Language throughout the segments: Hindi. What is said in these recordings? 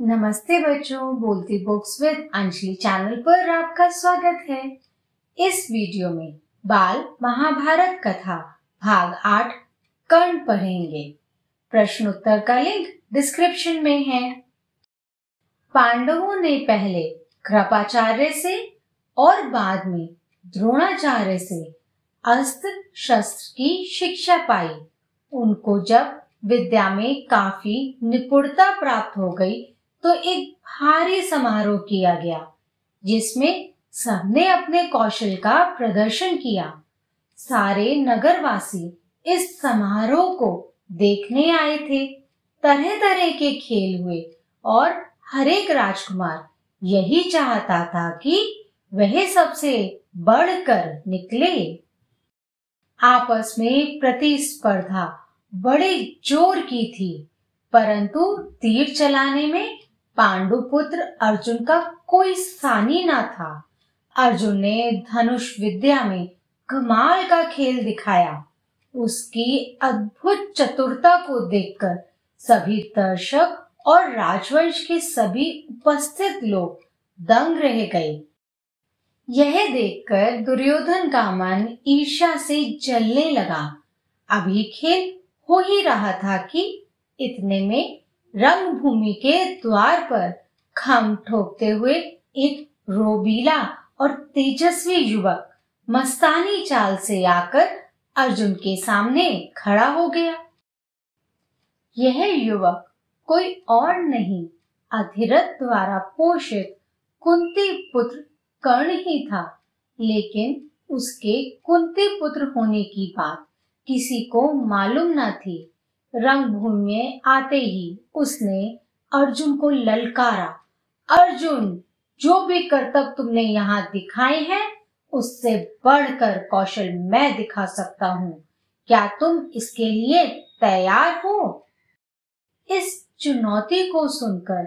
नमस्ते बच्चों, बोलती बुक्स विद अंजलि चैनल पर आपका स्वागत है। इस वीडियो में बाल महाभारत कथा, भाग आठ, कर्ण पढ़ेंगे। प्रश्न उत्तर का लिंक डिस्क्रिप्शन में है। पांडवों ने पहले कृपाचार्य से और बाद में द्रोणाचार्य से अस्त्र शस्त्र की शिक्षा पाई। उनको जब विद्या में काफ़ी निपुणता प्राप्त हो गई तो एक भारी समारोह किया गया, जिसमें सबने अपने कौशल का प्रदर्शन किया। सारे नगरवासी इस समारोह को देखने आए थे। तरह तरह के खेल हुए और हर एक राजकुमार यही चाहता था कि वह सबसे बढ़कर निकले। आपस में प्रतिस्पर्धा बड़े ज़ोर की थी, परंतु तीर चलाने में पांडु पुत्र अर्जुन का कोई सानी ना था। अर्जुन ने धनुष विद्या में कमाल का खेल दिखाया। उसकी अद्भुत चतुरता को देखकर सभी दर्शक और राजवंश के सभी उपस्थित लोग दंग रह गए। यह देखकर दुर्योधन का मन ईर्षा से जलने लगा। अभी खेल हो ही रहा था कि इतने में रंगभूमि के द्वार पर खम ठोकते हुए एक रोबीला और तेजस्वी युवक मस्तानी चाल से आकर अर्जुन के सामने खड़ा हो गया। यह युवक कोई और नहीं, अधिरथ द्वारा पोषित कुंती पुत्र कर्ण ही था, लेकिन उसके कुंती पुत्र होने की बात किसी को मालूम न थी। रंगभूमि में आते ही उसने अर्जुन को ललकारा। अर्जुन, जो भी करतब तुमने यहाँ दिखाए हैं, उससे बढ़कर कौशल मैं दिखा सकता हूँ। क्या तुम इसके लिए तैयार हो? इस चुनौती को सुनकर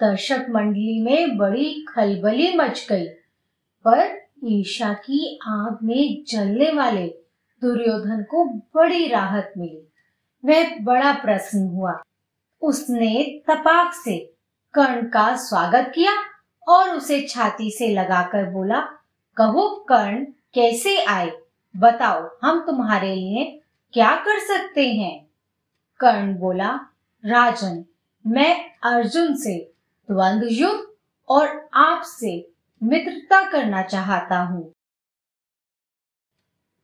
दर्शक मंडली में बड़ी खलबली मच गई। पर ईशा की आग में जलने वाले दुर्योधन को बड़ी राहत मिली। वह बड़ा प्रसन्न हुआ। उसने तपाक से कर्ण का स्वागत किया और उसे छाती से लगाकर बोला, कहो, कर्ण, कैसे आए? बताओ, हम तुम्हारे लिए क्या कर सकते हैं? कर्ण बोला, राजन, मैं अर्जुन से द्वंद्व युद्ध और आपसे मित्रता करना चाहता हूँ।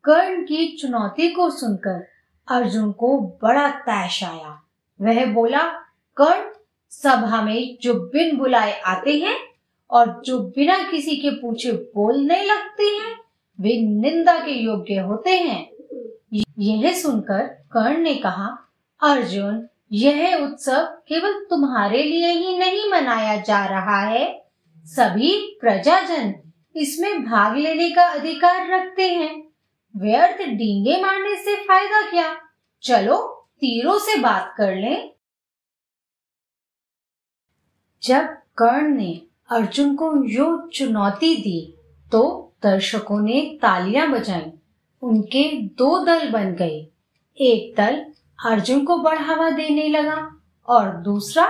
कर्ण की चुनौती को सुनकर अर्जुन को बड़ा तैश आया। वह बोला, कर्ण सभा में जो बिन बुलाए आते हैं और जो बिना किसी के पूछे बोलने लगते हैं, वे निंदा के योग्य होते हैं। यह सुनकर कर्ण ने कहा, अर्जुन, यह उत्सव केवल तुम्हारे लिए ही नहीं मनाया जा रहा है। सभी प्रजाजन इसमें भाग लेने का अधिकार रखते हैं। व्यर्थ डींगे मारने से फ़ायदा क्या? चलो, तीरों से बात कर लें। जब कर्ण ने अर्जुन को यो चुनौती दी तो दर्शकों ने तालियाँ बजाई। उनके दो दल बन गए। एक दल अर्जुन को बढ़ावा देने लगा और दूसरा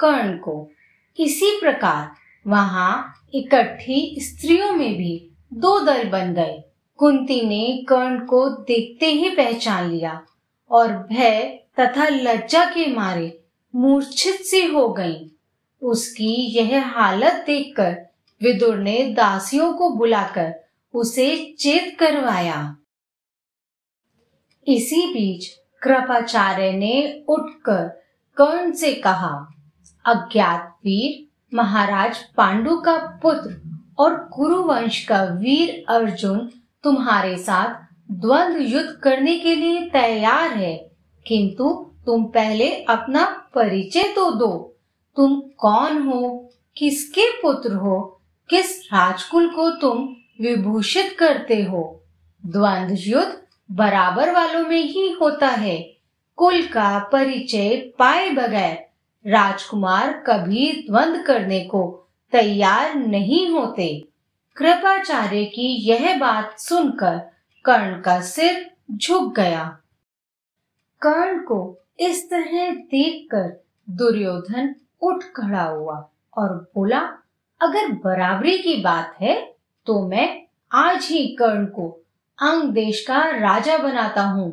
कर्ण को। इसी प्रकार वहाँ इकट्ठी स्त्रियों में भी दो दल बन गए। कुंती ने कर्ण को देखते ही पहचान लिया और भय तथा लज्जा के मारे मूर्छित सी हो गई। उसकी यह हालत देखकर विदुर ने दासियों को बुलाकर उसे चेत करवाया। इसी बीच कृपाचार्य ने उठकर कर्ण से कहा, अज्ञात वीर, महाराज पांडु का पुत्र और कुरुवंश का वीर अर्जुन तुम्हारे साथ द्वंद्व युद्ध करने के लिए तैयार है। किंतु तुम पहले अपना परिचय तो दो। तुम कौन हो? किसके पुत्र हो? किस राजकुल को तुम विभूषित करते हो? द्वंद्व युद्ध बराबर वालों में ही होता है। कुल का परिचय पाए बगैर राजकुमार कभी द्वंद करने को तैयार नहीं होते। कृपाचार्य की यह बात सुनकर कर्ण का सिर झुक गया। कर्ण को इस तरह देखकर दुर्योधन उठ खड़ा हुआ और बोला, अगर बराबरी की बात है तो मैं आज ही कर्ण को अंग देश का राजा बनाता हूँ।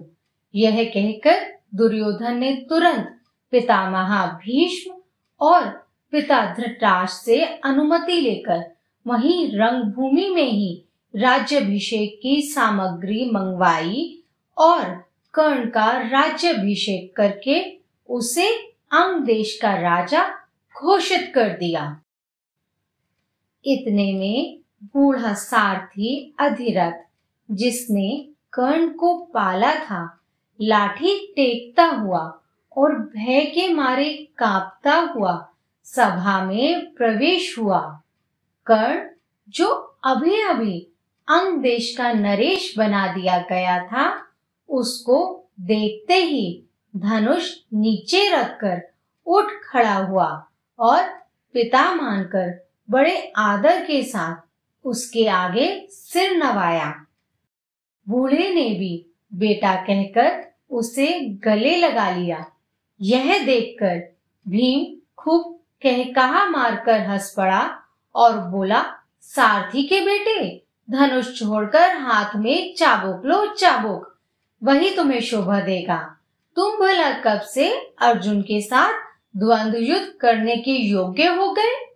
यह कहकर दुर्योधन ने तुरंत पितामह भीष्म और पिता धृतराष्ट्र से अनुमति लेकर वहीं रंगभूमि में ही राज्यभिषेक की सामग्री मंगवाई और कर्ण का राज्यभिषेक करके उसे अंग देश का राजा घोषित कर दिया। इतने में बूढ़ा सारथी अधिरथ, जिसने कर्ण को पाला था, लाठी टेकता हुआ और भय के मारे कांपता हुआ सभा में प्रवेश हुआ। कर्ण, जो अभी अभी अंग देश का नरेश बना दिया गया था, उसको देखते ही धनुष नीचे रखकर उठ खड़ा हुआ और पिता मानकर बड़े आदर के साथ उसके आगे सिर नवाया। बूढ़े ने भी बेटा कहकर उसे गले लगा लिया। यह देखकर भीम खूब कह कहा मारकर हंस पड़ा और बोला, सारथी के बेटे, धनुष छोड़कर हाथ में चाबुक लो, चाबुक। वही तुम्हें शोभा देगा। तुम भला कब से अर्जुन के साथ द्वंद्व युद्ध करने के योग्य हो गए?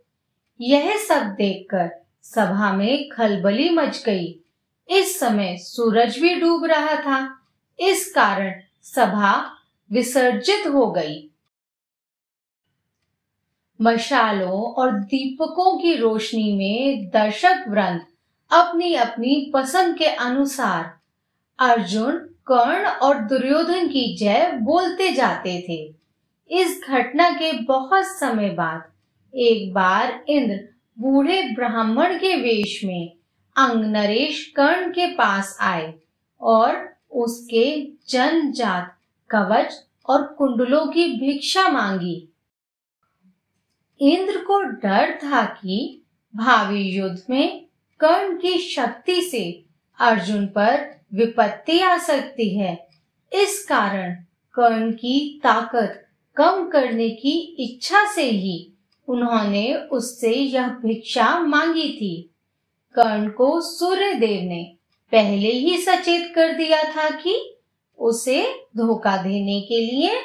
यह सब देखकर सभा में खलबली मच गई। इस समय सूरज भी डूब रहा था। इस कारण सभा विसर्जित हो गई। मशालों और दीपकों की रोशनी में दर्शक वृंद अपनी अपनी पसंद के अनुसार अर्जुन, कर्ण और दुर्योधन की जय बोलते जाते थे। इस घटना के बहुत समय बाद एक बार इंद्र बूढ़े ब्राह्मण के वेश में अंग नरेश कर्ण के पास आए और उसके जनजात कवच और कुंडलों की भिक्षा मांगी। इंद्र को डर था कि भावी युद्ध में कर्ण की शक्ति से अर्जुन पर विपत्ति आ सकती है। इस कारण कर्ण की ताकत कम करने की इच्छा से ही उन्होंने उससे यह भिक्षा मांगी थी। कर्ण को सूर्य देव ने पहले ही सचेत कर दिया था कि उसे धोखा देने के लिए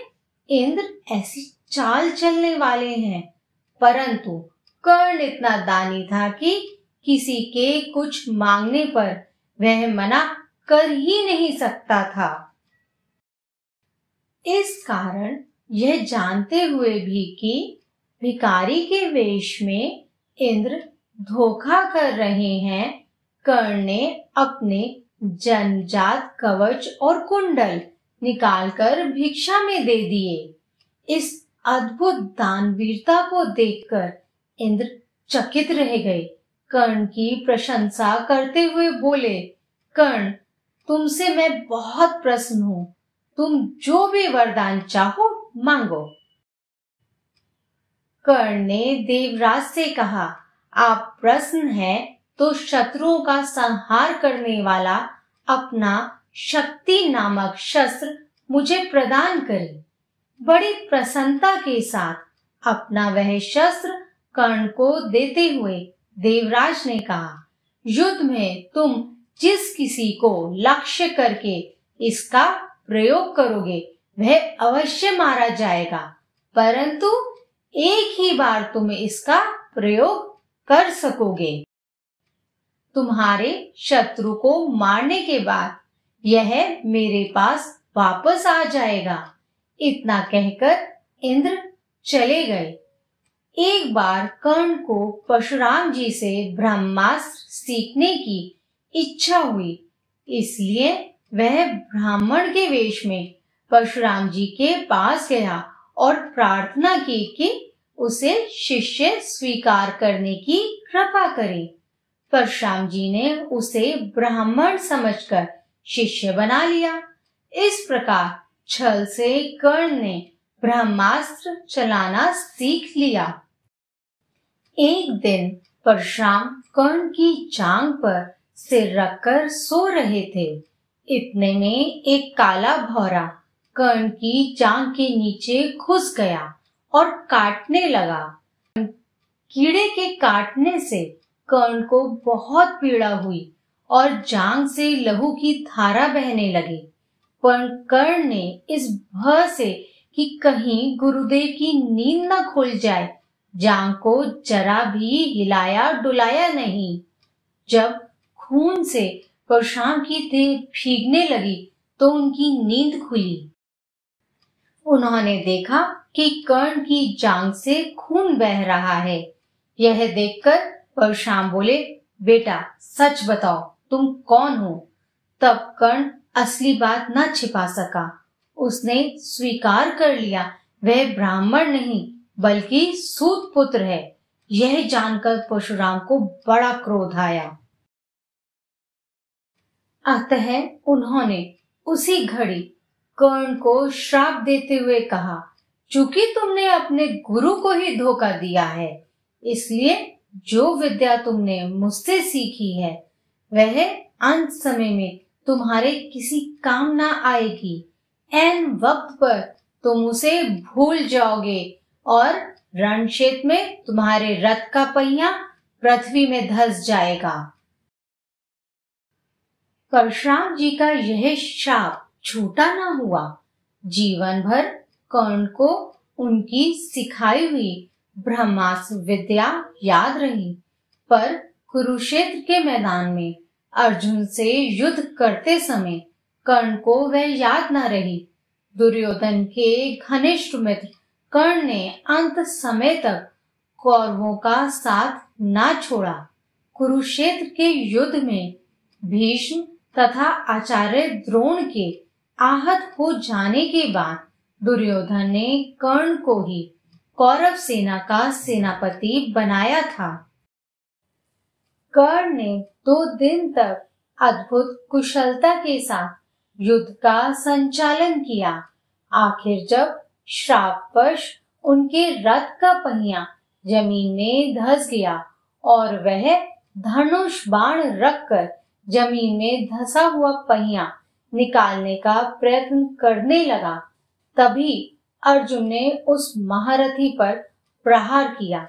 इंद्र ऐसी चाल चलने वाले हैं। परंतु कर्ण इतना दानी था कि किसी के कुछ मांगने पर वह मना कर ही नहीं सकता था। इस कारण यह जानते हुए भी कि भिकारी के वेश में इंद्र धोखा कर रहे हैं, कर्ण ने अपने जनजात कवच और कुंडल निकालकर भिक्षा में दे दिए। इस अद्भुत दानवीरता को देखकर इंद्र चकित रह गए। कर्ण की प्रशंसा करते हुए बोले, कर्ण, तुमसे मैं बहुत प्रसन्न हूँ। तुम जो भी वरदान चाहो, मांगो कर्ण ने देवराज से कहा, आप प्रश्न है तो शत्रुओं का संहार करने वाला अपना शक्ति नामक शस्त्र मुझे प्रदान करे। बड़ी प्रसन्नता के साथ अपना वह शस्त्र कर्ण को देते हुए देवराज ने कहा, युद्ध में तुम जिस किसी को लक्ष्य करके इसका प्रयोग करोगे, वह अवश्य मारा जाएगा। परंतु एक ही बार तुम इसका प्रयोग कर सकोगे। तुम्हारे शत्रु को मारने के बाद यह मेरे पास वापस आ जाएगा। इतना कहकर इंद्र चले गए। एक बार कर्ण को परशुराम जी से ब्रह्मास्त्र सीखने की इच्छा हुई, इसलिए वह ब्राह्मण के वेश में परशुराम जी के पास गया और प्रार्थना की कि उसे शिष्य स्वीकार करने की कृपा करे। परशुराम जी ने उसे ब्राह्मण समझकर शिष्य बना लिया। इस प्रकार छल से कर्ण ने ब्रह्मास्त्र चलाना सीख लिया। एक दिन परशुराम कर्ण की जांग पर सिर रखकर सो रहे थे। इतने में एक काला भौरा कर्ण की जांग के नीचे घुस गया और काटने लगा। कीड़े के काटने से कर्ण को बहुत पीड़ा हुई और जांग से लहू की धारा बहने लगी। पर कर्ण ने इस भय से कि कहीं गुरुदेव की नींद न खुल जाए जांग को जरा भी हिलाया डुलाया नहीं। जब खून से परशाम की देह भीगने लगी तो उनकी नींद खुली। उन्होंने देखा कि कर्ण की जांग से खून बह रहा है। यह देखकर परशाम बोले, बेटा, सच बताओ, तुम कौन हो? तब कर्ण असली बात न छिपा सका। उसने स्वीकार कर लिया, वह ब्राह्मण नहीं, बल्कि सूत पुत्र है। यह जानकर परशुराम को बड़ा क्रोध आया। अतः उन्होंने उसी घड़ी कर्ण को श्राप देते हुए कहा, चूँकि तुमने अपने गुरु को ही धोखा दिया है, इसलिए जो विद्या तुमने मुझसे सीखी है, वह अंत समय में तुम्हारे किसी काम ना आएगी। एन वक्त पर तुम उसे भूल जाओगे और रण क्षेत्र में तुम्हारे रथ का पहिया पृथ्वी में धस जाएगा। परशुराम जी का यह शाप छूटा ना हुआ। जीवन भर कर्ण को उनकी सिखाई हुई ब्रह्मास्त्र विद्या याद रही, पर कुरुक्षेत्र के मैदान में अर्जुन से युद्ध करते समय कर्ण को वह याद न रही। दुर्योधन के घनिष्ठ मित्र कर्ण ने अंत समय तक कौरवों का साथ ना छोड़ा। कुरुक्षेत्र के युद्ध में भीष्म तथा आचार्य द्रोण के आहत हो जाने के बाद दुर्योधन ने कर्ण को ही कौरव सेना का सेनापति बनाया था। कर्ण ने दो दिन तक अद्भुत कुशलता के साथ युद्ध का संचालन किया। आखिर जब श्रापवश उनके रथ का पहिया ज़मीन में धस गया और वह धनुष बाण रखकर ज़मीन में धसा हुआ पहिया निकालने का प्रयत्न करने लगा, तभी अर्जुन ने उस महारथी पर प्रहार किया।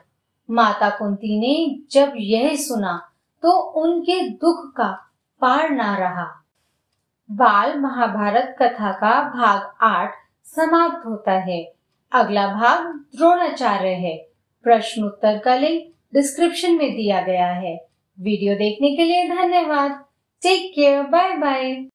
माता कुंती ने जब यह सुना तो उनके दुख का पार ना रहा। बाल महाभारत कथा का भाग आठ समाप्त होता है। अगला भाग द्रोणाचार्य है। प्रश्न उत्तर का लिंक डिस्क्रिप्शन में दिया गया है। वीडियो देखने के लिए धन्यवाद। Take care bye bye